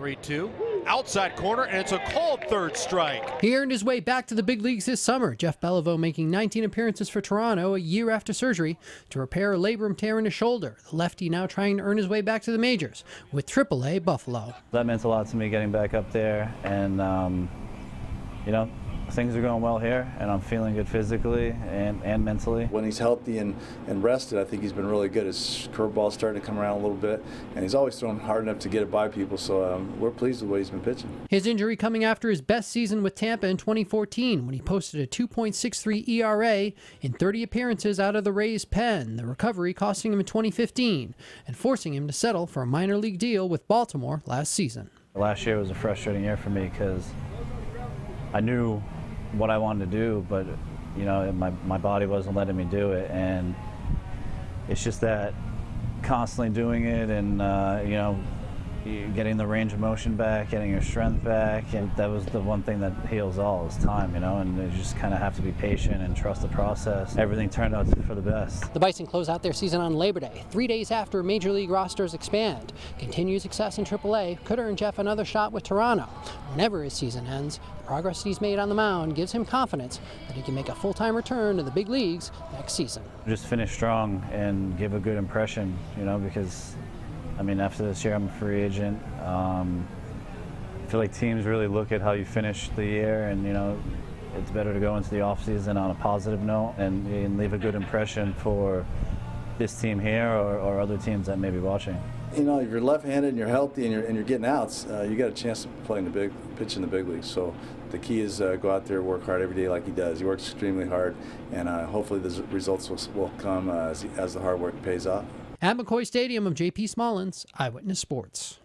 3 2. Outside corner, and it's a called third strike. He earned his way back to the big leagues this summer. Jeff Beliveau making 19 appearances for Toronto a year after surgery to repair a labrum tear in his shoulder. The lefty now trying to earn his way back to the majors with AAA Buffalo. That meant a lot to me getting back up there, and um, you know, things are going well here, and I'm feeling good physically and, and mentally. When he's healthy and, and rested, I think he's been really good. His curveball's starting to come around a little bit, and he's always thrown hard enough to get it by people, so um, we're pleased with the way he's been pitching. His injury coming after his best season with Tampa in 2014 when he posted a 2.63 ERA in 30 appearances out of the Rays pen, the recovery costing him in 2015 and forcing him to settle for a minor league deal with Baltimore last season. Last year was a frustrating year for me because I knew what I wanted to do, but you know, my, my body wasn't letting me do it. And it's just that constantly doing it and, uh, you know, getting the range of motion back, getting your strength back, and that was the one thing that heals all is time, you know, and you just kind of have to be patient and trust the process. Everything turned out for the best. The Bison close out their season on Labor Day, three days after major league rosters expand. Continued success in AAA could earn Jeff another shot with Toronto. Whenever his season ends, the progress he's made on the mound gives him confidence that he can make a full-time return to the big leagues next season. Just finish strong and give a good impression, you know, because I mean, after this year, I'm a free agent. Um, I feel like teams really look at how you finish the year, and you know, it's better to go into the offseason on a positive note and, and, leave a good impression for this team here or, or, other teams that may be watching. You know, if you're left-handed and you're healthy and you're, and you're getting outs, uh, you got a chance to play in the big pitch in the big leagues. So the key is uh, go out there, work hard every day like he does. He works extremely hard, and uh, hopefully the results will, will come uh, as, as the hard work pays off. At McCoy Stadium, of JP Smallins, Eyewitness Sports.